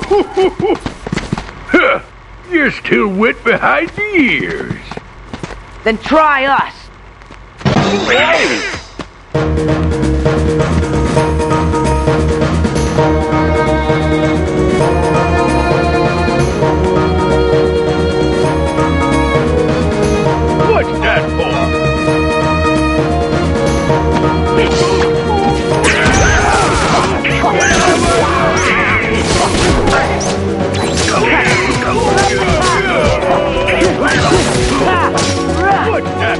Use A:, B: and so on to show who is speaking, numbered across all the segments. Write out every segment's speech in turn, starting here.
A: Huh, You're still wet behind the ears.
B: Then try us.
A: What's that for?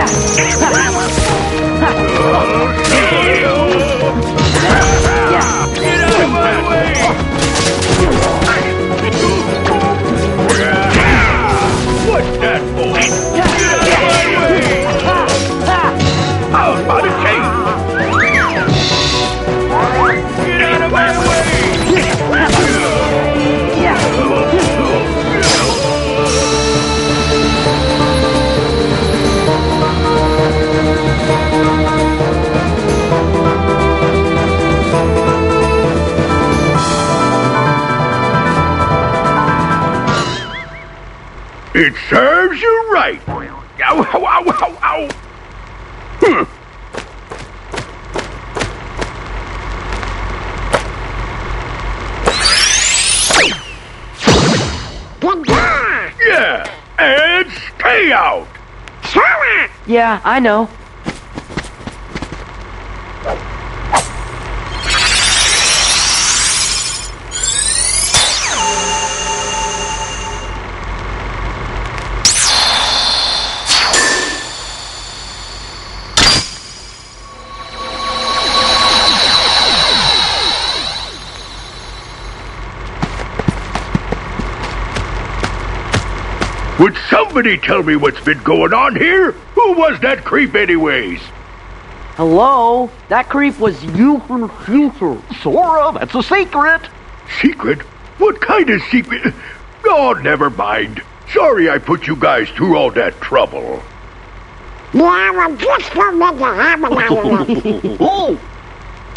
A: Get It serves you right. Ow, ow, ow, ow, ow. Hmm. Yeah, and stay out.
B: Yeah, I know.
A: Would somebody tell me what's been going on here? Who was that creep anyways?
B: Hello? That creep was you from the future.
C: Sora, that's a secret.
A: Secret? What kind of secret? Oh, never mind. Sorry I put you guys through all that trouble.
D: Yeah, well, just don't make you have
C: Oh,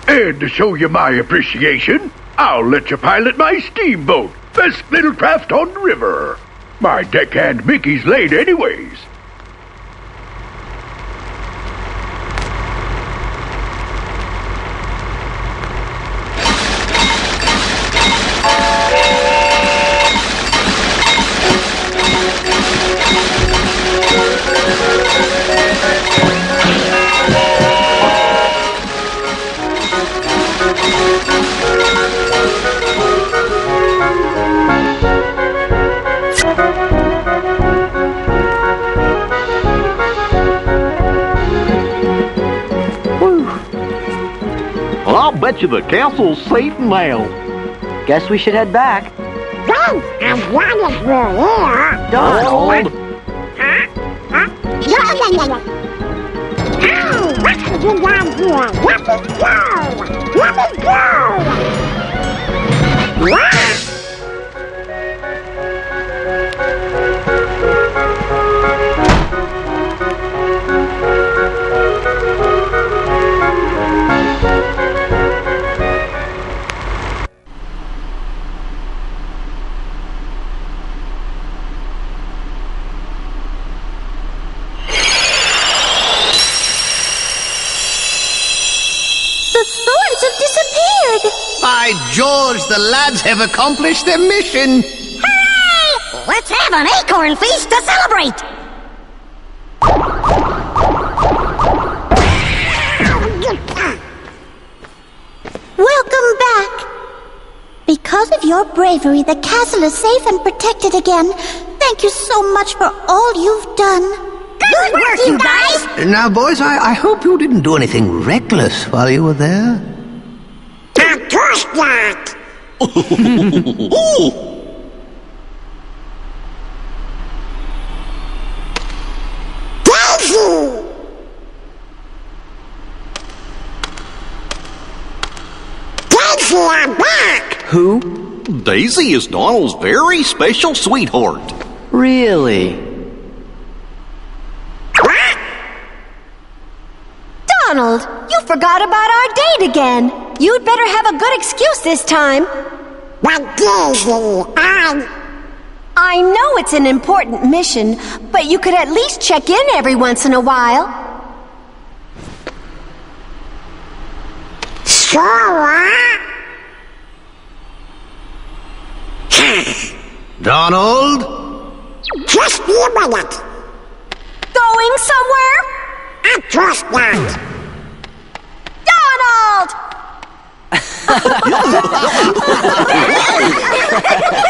A: And to show you my appreciation, I'll let you pilot my steamboat. Best little craft on the river. My deckhand Mickey's late anyways.
C: Well, I'll bet you the castle's safe now.
B: Guess we should head back.
D: Well, as long as we're here.
B: Donald!
D: Huh? Huh? Yeah, yeah, yeah, yeah. Oh, what have you done here? Let me go! Let me go!
E: Disappeared!
F: By George, the lads have accomplished their mission.
E: Hooray! Let's have an acorn feast to celebrate! Welcome back.
D: Because of your bravery, the castle is safe and protected again. Thank you so much for all you've done.
E: Good work, you guys!
F: Now, boys, I, I hope you didn't do anything reckless while you were there.
D: Of course not. Daisy! Daisy, I'm back!
B: Who?
C: Daisy is Donald's very special sweetheart.
B: Really?
G: Donald, you forgot about our date again. You'd better have a good excuse this time.
D: But Daisy, I...
G: I know it's an important mission, but you could at least check in every once in a while.
D: Sure.
F: Donald?
D: Just be a minute.
G: Going somewhere?
D: Of course not.
G: ハ
D: ハハハ!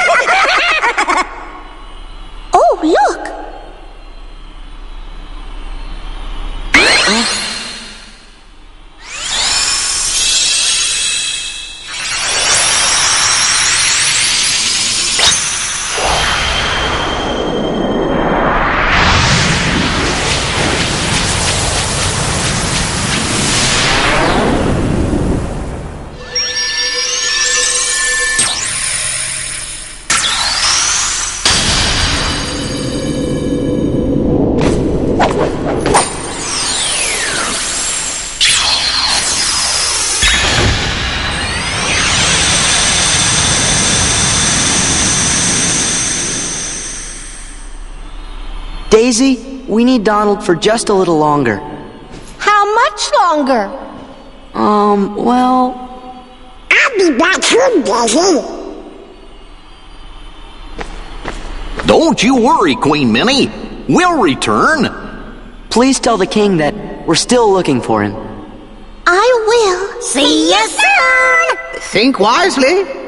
B: Daisy, we need Donald for just a little longer.
G: How much longer?
B: Um, well,
D: I'll be back soon, Daisy.
C: Don't you worry, Queen Minnie. We'll return.
B: please tell the king that we're still looking for him.
D: I will.
E: See you soon!
F: Think wisely.